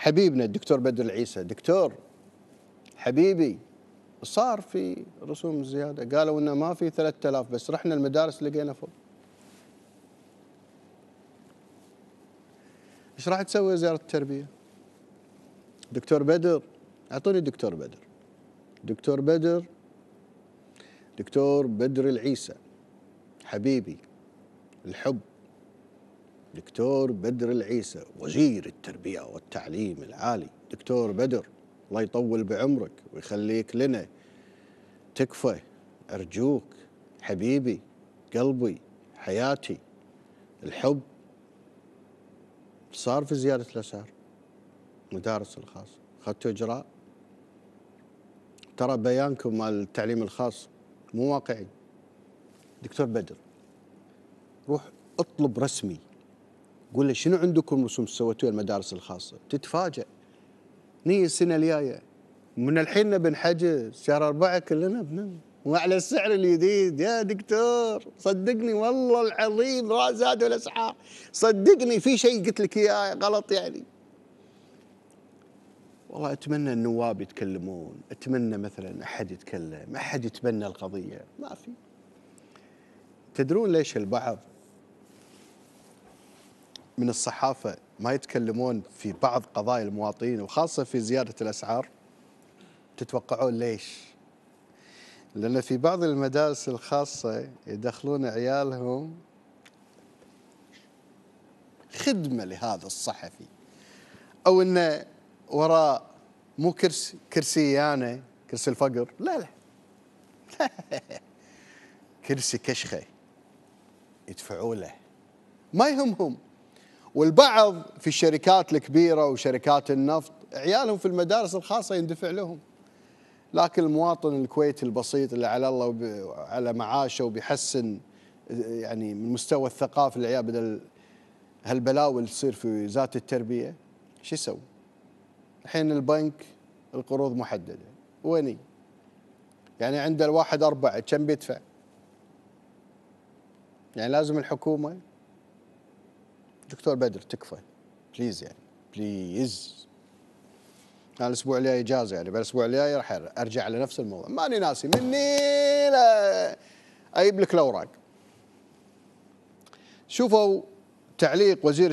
حبيبنا الدكتور بدر العيسى. دكتور حبيبي صار في رسوم زيادة. قالوا إنه ما في 3000 بس رحنا المدارس لقينا فوق. إيش راح تسوي وزاره التربية؟ دكتور بدر أعطوني دكتور بدر. دكتور بدر دكتور بدر العيسى حبيبي الحب. دكتور بدر العيسى وزير التربية والتعليم العالي. دكتور بدر الله يطول بعمرك ويخليك لنا تكفى أرجوك حبيبي قلبي حياتي. الحب صار في زياده الاسعار مدارس الخاص أخذتوا إجراء؟ ترى بيانكم مال التعليم الخاص مو واقعي. دكتور بدر روح اطلب رسمي قول له شنو عندكم رسوم سويتوها المدارس الخاصة؟ تتفاجئ. نيجي السنة الجاية. من الحين بنحجز شهر أربعة كلنا بنم وعلى السعر الجديد. يا دكتور صدقني والله العظيم زادوا الاسعار صدقني في شيء قلت لك إياه غلط يعني. والله أتمنى النواب يتكلمون. أتمنى مثلا أحد يتكلم أحد يتبنى القضية. ما في. تدرون ليش البعض من الصحافة ما يتكلمون في بعض قضايا المواطنين وخاصة في زيادة الأسعار تتوقعون ليش؟ لأن في بعض المدارس الخاصة يدخلون عيالهم خدمة لهذا الصحفي. أو انه وراء مو كرسي كرسيانه كرسي الفقر لا لا. كرسي كشخة يدفعوا له ما يهمهم. والبعض في الشركات الكبيرة وشركات النفط عيالهم في المدارس الخاصة يندفع لهم لكن المواطن الكويتي البسيط اللي على الله وب... على معاشه وبيحسن يعني من مستوى الثقافة العيال بدل هالبلاوي اللي تصير في وزاره التربية شو يسوي؟ الحين البنك القروض محددة ويني؟ يعني عنده الواحد أربعة كم بيدفع؟ يعني لازم الحكومة دكتور بدر تكفى. please يعني. بليز أنا الأسبوع الجاي إجازة يعني. بالاسبوع الجاي راح أرجع على نفس الموضوع. ماني ناسي. مني لا. أجيب لك الأوراق. شوفوا تعليق وزير